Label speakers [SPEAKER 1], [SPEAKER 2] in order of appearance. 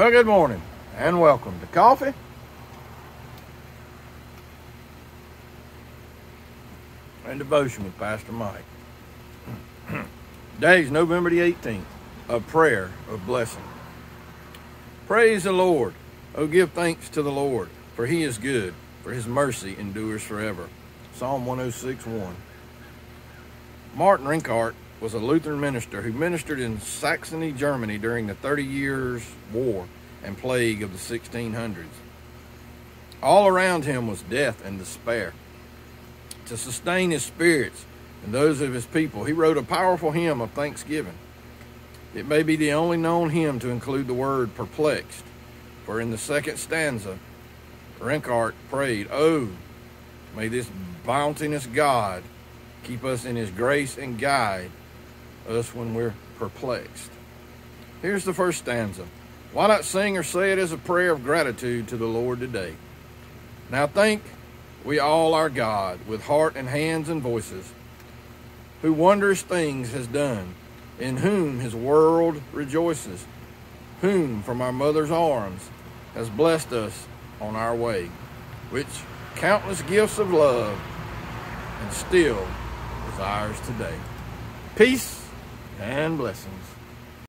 [SPEAKER 1] Well, good morning and welcome to Coffee and Devotion with Pastor Mike. Today's November the 18th, a prayer of blessing. Praise the Lord. Oh, give thanks to the Lord, for he is good, for his mercy endures forever. Psalm 106 1. Martin Rinkart was a Lutheran minister who ministered in Saxony, Germany during the Thirty Years' War and plague of the 1600s. All around him was death and despair. To sustain his spirits and those of his people, he wrote a powerful hymn of thanksgiving. It may be the only known hymn to include the word perplexed, for in the second stanza, Rinkart prayed, Oh, may this bounteous God keep us in his grace and guide us when we're perplexed. Here's the first stanza. Why not sing or say it as a prayer of gratitude to the Lord today? Now thank we all our God with heart and hands and voices, who wondrous things has done, in whom his world rejoices, whom from our mother's arms has blessed us on our way, which countless gifts of love and still is ours today. Peace and blessings.